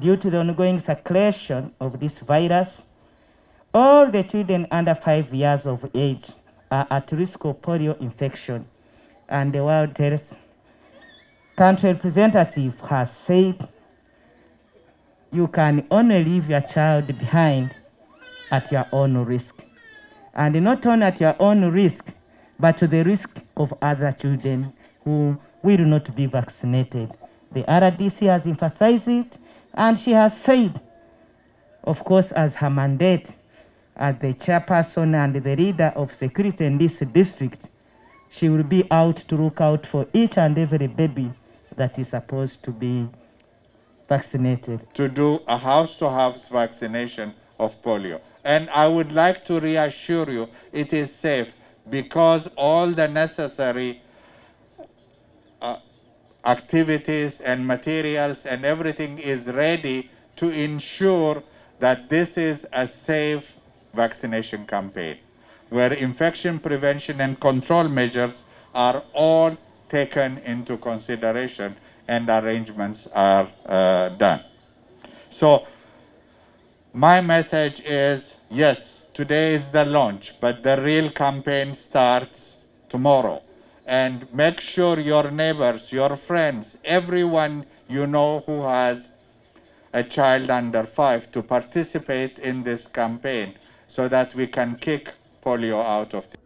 Due to the ongoing circulation of this virus, all the children under five years of age are at risk of polio infection. And the World Health Country representative has said you can only leave your child behind at your own risk. And not only at your own risk, but to the risk of other children who will not be vaccinated. The RDC has emphasized it, and she has said, of course, as her mandate as the chairperson and the leader of security in this district, she will be out to look out for each and every baby that is supposed to be vaccinated. to do a house-to-house vaccination of polio. And I would like to reassure you, it is safe because all the necessary uh, activities and materials and everything is ready to ensure that this is a safe vaccination campaign where infection prevention and control measures are all taken into consideration and arrangements are uh, done. So my message is, yes, today is the launch, but the real campaign starts tomorrow. And make sure your neighbors, your friends, everyone you know who has a child under five to participate in this campaign so that we can kick polio out of the